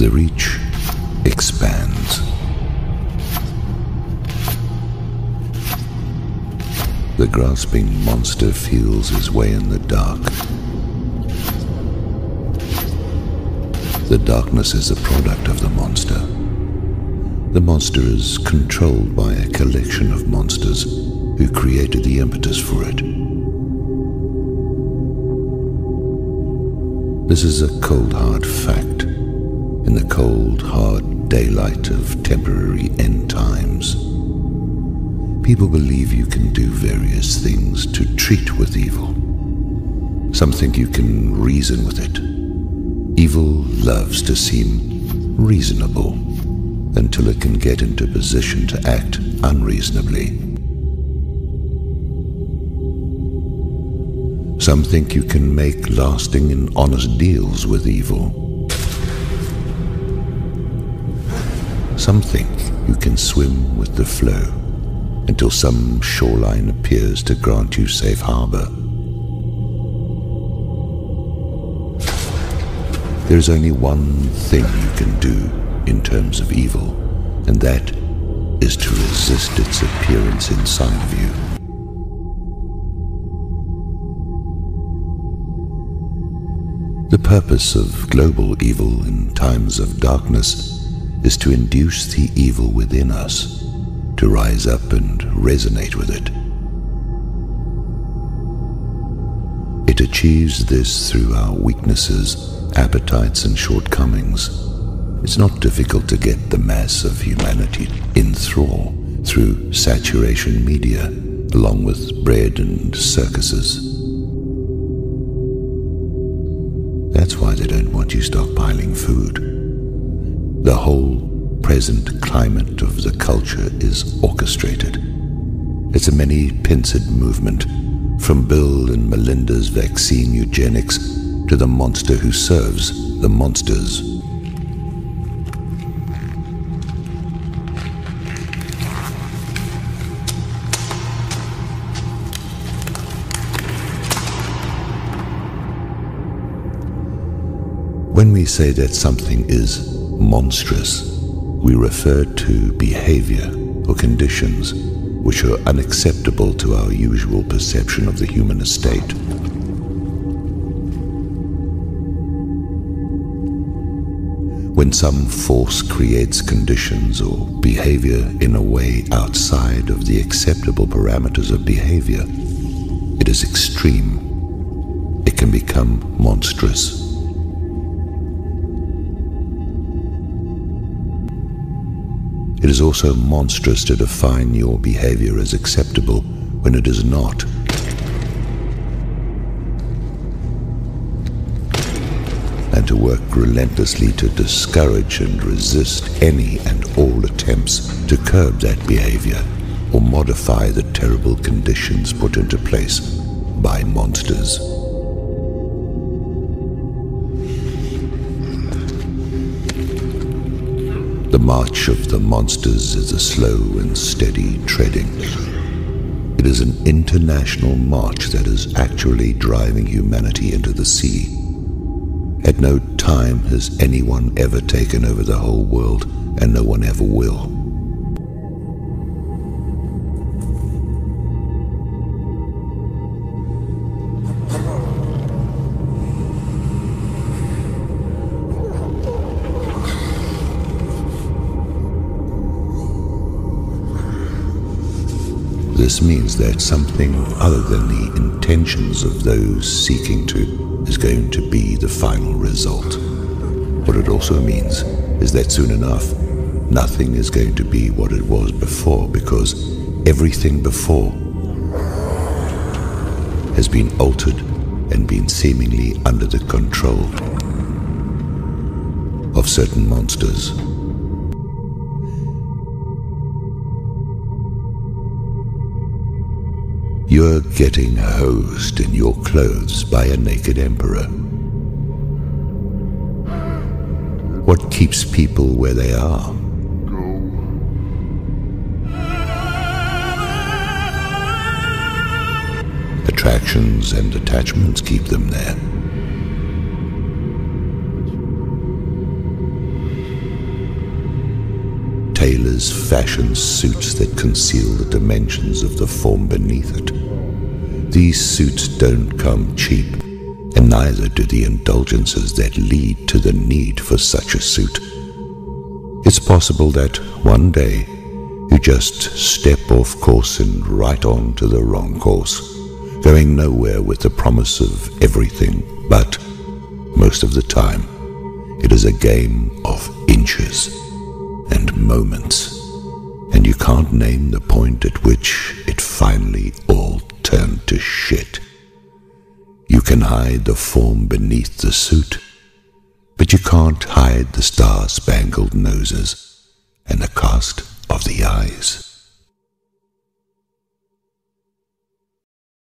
The reach expands. The grasping monster feels his way in the dark. The darkness is a product of the monster. The monster is controlled by a collection of monsters who created the impetus for it. This is a cold hard fact in the cold hard daylight of temporary end times. People believe you can do various things to treat with evil. Some think you can reason with it. Evil loves to seem reasonable until it can get into position to act unreasonably. Some think you can make lasting and honest deals with evil. Some think you can swim with the flow until some shoreline appears to grant you safe harbor. There is only one thing you can do in terms of evil, and that is to resist its appearance inside of you. The purpose of global evil in times of darkness is to induce the evil within us to rise up and resonate with it. It achieves this through our weaknesses, appetites, and shortcomings. It's not difficult to get the mass of humanity in thrall through saturation media, along with bread and circuses. That's why they don't want you stockpiling food. The whole present climate of the culture is orchestrated. It's a many pincered movement, from Bill and Melinda's vaccine eugenics to the monster who serves the monsters. When we say that something is monstrous, we refer to behavior or conditions which are unacceptable to our usual perception of the human estate. When some force creates conditions or behavior in a way outside of the acceptable parameters of behavior, it is extreme. It can become monstrous. It is also monstrous to define your behavior as acceptable when it is not. And to work relentlessly to discourage and resist any and all attempts to curb that behavior or modify the terrible conditions put into place by monsters. The march of the monsters is a slow and steady treading. It is an international march that is actually driving humanity into the sea. At no time has anyone ever taken over the whole world, and no one ever will. This means that something other than the intentions of those seeking to is going to be the final result. What it also means is that soon enough, nothing is going to be what it was before because everything before has been altered and been seemingly under the control of certain monsters. You're getting hosed in your clothes by a naked emperor. What keeps people where they are? Attractions and attachments keep them there. tailors fashion suits that conceal the dimensions of the form beneath it. These suits don't come cheap, and neither do the indulgences that lead to the need for such a suit. It's possible that one day you just step off course and right on to the wrong course, going nowhere with the promise of everything, but most of the time it is a game of inches and moments, and you can't name the point at which it finally all turned to shit. You can hide the form beneath the suit, but you can't hide the star spangled noses and the cast of the eyes.